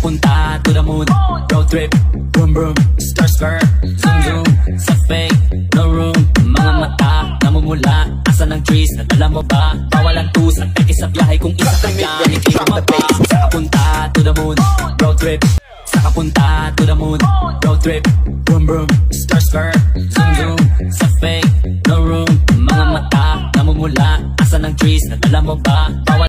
punta to the moon. Road trip, boom boom Star skirt, zoom zoom. Sa fake, no room Mga mata, namumula. Asa ng trees, nadala mo ba? Bawal ang tus peke sa biyahe Kung isa ka yan, ikay bumaba Saka punta to the moon Road trip. Saka punta to the moon Road trip, boom boom Star skirt, zoom zoom. Sa fake, no room Mga mata, namumula. Asa ng trees, nadala mo ba? Bawal